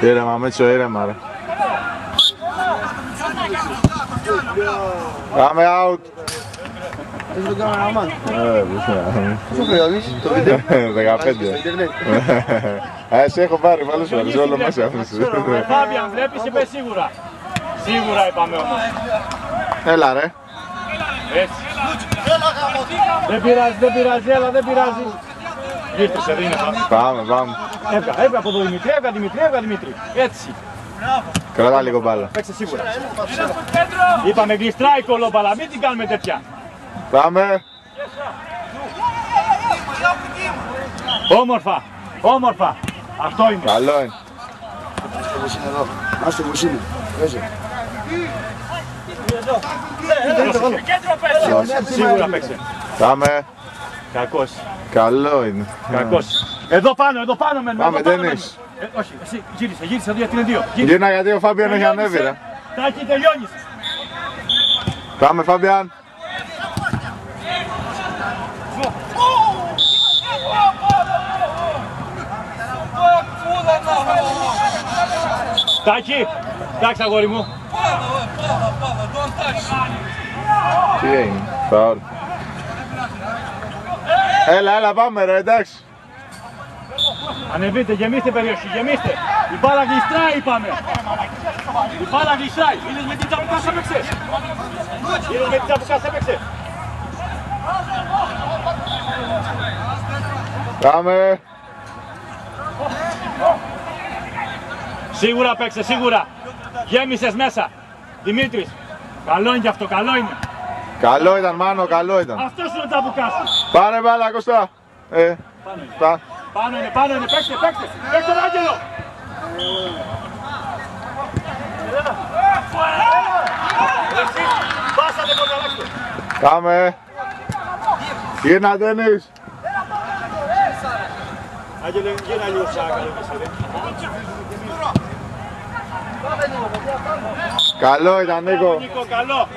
Ήρεμα, Μίτσο, ήρεμα ρε. Πάμε out. Είσαι τον καμεραμάν. Ε, βρίσκομαι. Πόσο χρεώνεις το βίντεο. 15. Στο ίντερνετ. Ε, σε έχω πάρει πολλές φορές, όλο μέσα αυτούς. Φάβιαν, βλέπεις, είπε σίγουρα. Σίγουρα είπαμε όμως. Έλα ρε. Έτσι. Δεν πειράζει, δεν πειράζει, έλα, δεν πειράζει. Γύρτε σε δίνε, πάμε. Πάμε, πάμε. Έβγα, έβγα από εδώ Δημήτρη, έβγα Δημήτρη, έβγα Δημήτρη. Έτσι. Κρατά λίγο μπάλα. Παίξε σίγουρα. Είπαμε γλιστράει κολόμπαλα, μην την κάνουμε τέτοια. Πάμε. Όμορφα, όμορφα. Αυτό είναι. Καλό είναι. Πώς είναι εδώ. Άστε πώς είναι. Παίζε. Σίγουρα παίξε. Πάμε. Κακός, Καλό είναι. κακός. Εδώ πάνω, εδώ πάνω μένουμε. Πάμε, εδώ πάνω Ντένις. μένουμε. Ε, όχι, εσύ γύρισε, γύρισε εδώ γιατί είναι δύο. Γύρισε. Γύρνα γιατί ο Φάμπιαν έχει ανέβει ρε. Τάκη τελειώνεις. Πάμε Φάμπιαν. Τάκη, εντάξει αγόρι μου. Τι έγινε; Φαουλ. Έλα, έλα, πάμε ρε, εντάξει. Ανεβείτε, γεμίστε περιοχή, γεμίστε. Η μπάλα γλιστράει είπαμε. Η μπάλα γλιστράει. Είδες με την τσαπουκάς έπαιξε. Είδες με την τσαπουκάς έπαιξε. Πάμε. Σίγουρα παίξε, σίγουρα. Γέμισες μέσα. Δημήτρης. Καλό είναι και αυτό, καλό είναι. Καλό ήταν, Μάνο, καλό ήταν. Αυτός είναι ο τσαπουκάς. Πάρε μπάλα, Κωστά. Ε, Πάνω είναι. τα. Πάνω είναι, πάνω είναι. Παίξτε, παίξτε. Παίξτε τον Άγγελο. Εσείς, Πάσατε τον αλλάξτε. Πάμε. Γύρνα, Ντένις. Άγγελε, γίνα λίγο σάκα, λίγο σειρέ. Καλό ήταν, Νίκο. Νίκο, καλό.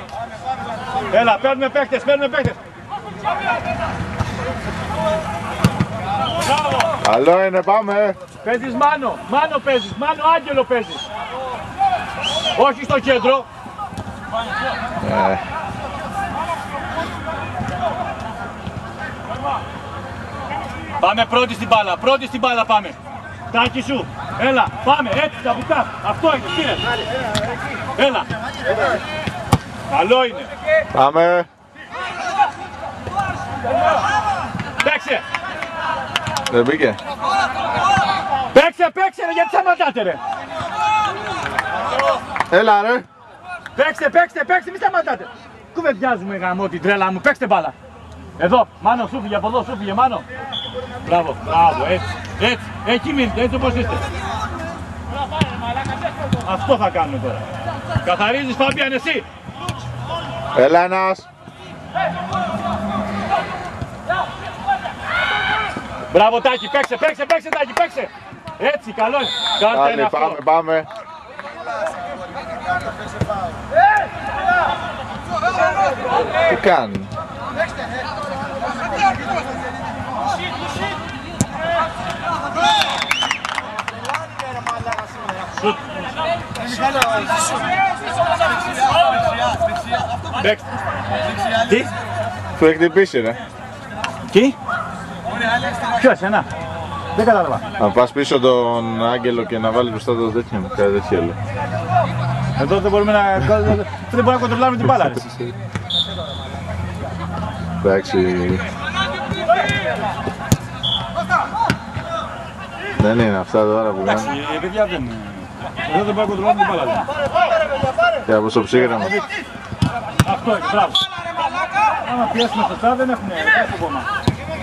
Έλα, παίρνουμε παίχτες, παίρνουμε παίχτες. Μπράβο. Καλό είναι, πάμε. Παίζεις μάνο, μάνο παίζεις, μάνο άγγελο παίζεις. Όχι στο κέντρο. Ε, Πάμε πρώτη στην μπάλα, πρώτη στην μπάλα πάμε. Τάκι σου, έλα, πάμε, έτσι, τα βουκά. Αυτό είναι, κύριε. Έλα. Καλό είναι. πάμε. Παίξε, Δεν μπήκε. παίξε, παίξε, ρε, γιατί σταματάτε ρε. Έλα, ρε. Παίξτε, παίξτε, παίξτε, μην σταματάτε. Κουβεντιάζουμε γαμό την τρέλα μου, παίξτε μπάλα. Εδώ, Μάνο, σου φύγε από εδώ, σου φύγε, Μάνο. Μπράβο, μπράβο, έτσι, έτσι, εκεί μείνετε, έτσι όπως είστε. Αυτό θα κάνουμε τώρα. Καθαρίζεις Φάμπιαν εσύ. Έλα, ένας. Μπράβο Τάκη, παίξε, παίξε, παίξε Τάκη, παίξε. Έτσι, καλό είναι. Κάντε Πάλι, ένα αυτό. πάμε, πάμε. Τι κάνεις; Τι, Του έχει χτυπήσει, ρε. τι; Ποιος, ένα; Δεν κατάλαβα. Να πας πίσω τον Άγγελο και να βάλεις μπροστά το τέτοιο μου. Κάτι τέτοιο λέω. Εδώ δεν μπορούμε να... δεν μπορούμε να κοντρολάρουμε την μπάλα. ρε. Εντάξει. Δεν είναι αυτά τώρα που Εντάξει, κάνουν. ε, παιδιά δεν... Εδώ δεν μπορούμε να κοντρολάρουμε την μπάλα. ρε. Και από στο ψύγραμμα. Αυτό είναι, μπράβο. Άμα πιέσουμε σωστά δεν έχουμε πρόβλημα.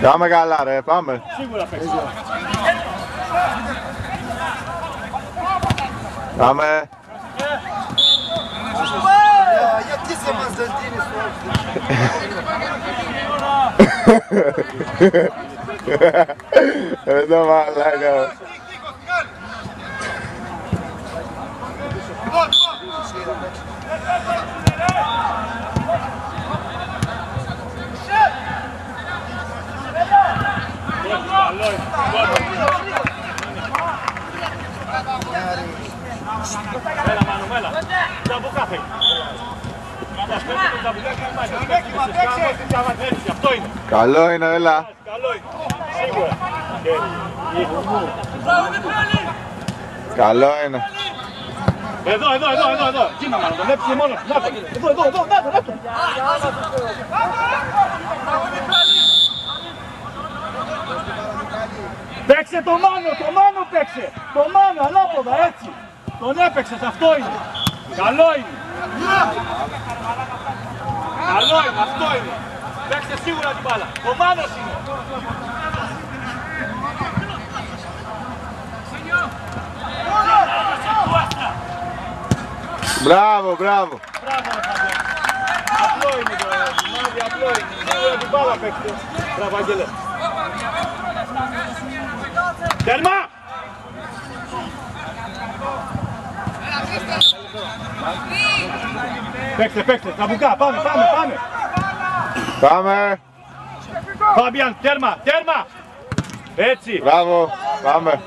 Πάμε καλά ρε, πάμε. Σίγουρα παίξει. Πάμε. Γιατί σε μας δεν δίνεις Εδώ μαλάκα. Καλό είναι. Έλα Μάνο, έλα. Τζαμπουκά φεύγει. Μας παίρνει το τζαμπουκά και μας παίρνει. Παίξε, παίξε. Έτσι, αυτό είναι. Καλό είναι, έλα. Καλό είναι. Σίγουρα. Και- Καλό είναι. Εδώ, εδώ, εδώ, εδώ, εδώ. Κοίτα μάλλον, τον έψησε μόνος. του. Να το. Εδώ, εδώ, εδώ, να το, να το. Παίξε το μάνο, το μάνο παίξε. Το μάνο, ανάποδα, έτσι. Τον έπαιξες, αυτό είναι. Καλό είναι. Καλό είναι, αυτό είναι. Παίξε σίγουρα την μπάλα. Ο μάνος είναι. Μπράβο, μπράβο. Μπράβο, ρε Φαβιάν. Απλό είναι το μάδι, απλό είναι. Σίγουρα την μπάλα παίξτε. Μπράβο, Άγγελε. Τέρμα! Παίξτε, παίξτε, τραμπουκά, πάμε, πάμε, πάμε. Πάμε. Φάμπιαν, τέρμα, τέρμα. Έτσι, Μπράβο. Πάμε.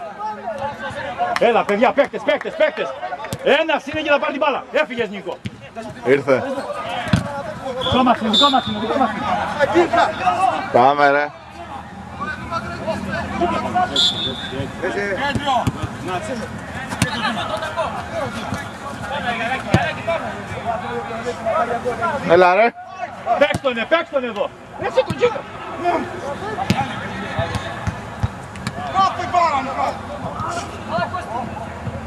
έλα παιδιά, παίκτες, παίκτες, παίκτες. Ένας είναι για να πάρει την μπάλα. Έφυγες Νίκο. Ήρθε. Δικό μας είναι, δικό μας είναι, δικό μας είναι. Πάμε, ρε. Έλα, ρε. Παίξ' τον, ε, παίξ' τον εδώ. Εσύ τον Τζίκα.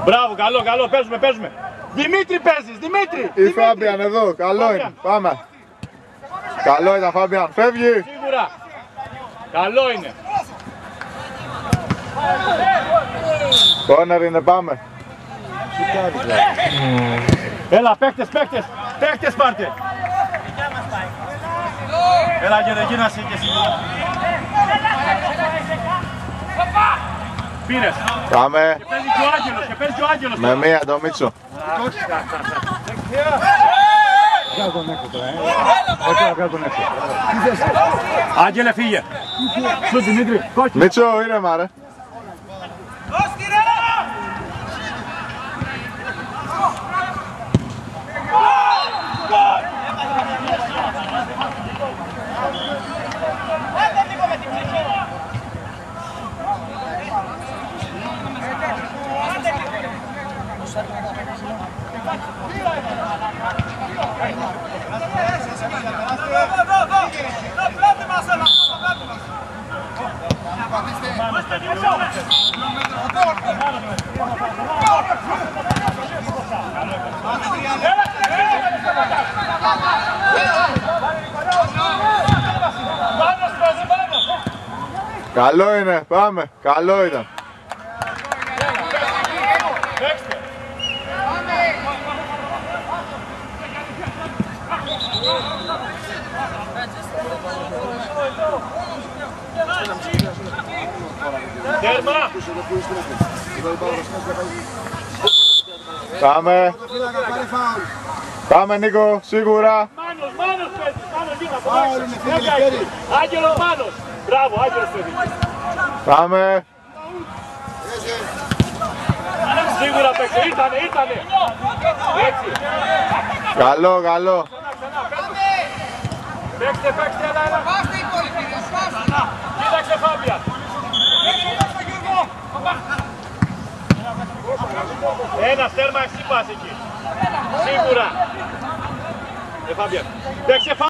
Μπράβο, καλό, καλό, παίζουμε, παίζουμε. Δημήτρη παίζεις, Δημήτρη. Η Δημήτρη. Φάμπιαν εδώ. Καλό είναι. Πάμε. Καλό ήταν, Φάμπιαν. Φεύγει. Σίγουρα. Καλό είναι. Κόνερ είναι, πάμε. Έλα, παίκτες, παίκτες, παίκτες πάρτε. Έλα, και εκεί να σε και εσύ. Πήρες. Πάμε. Και παίζει και ο Άγγελος, και παίζει και ο Άγγελος. Με μία το Μίτσο. Άγγελε, φύγε. Σου Δημήτρη, κόκκινο. Μίτσο, ήρεμα, ρε. Καλό είναι, πάμε. Καλό ήταν. Παίξτε. Πάμε. Πάμε, Νίκο. Σίγουρα. Μάνος, Μάνος παίζει. Μάνος γύρω από κάτω. Δεν παίζει. Άγγελος Μάνος. Μπράβο, Άγγελος παίζει. Πάμε. Σίγουρα παίξε. Ήρθανε, ήρθανε. Έτσι. Καλό, καλό. Παίξτε, παίξτε, έλα, έλα. Ξανά. Κοίταξε Φάμπια. Ένα τέρμα εσύ πας εκεί. Σίγουρα. Ε, Φάμπια. Παίξε Φάμπια.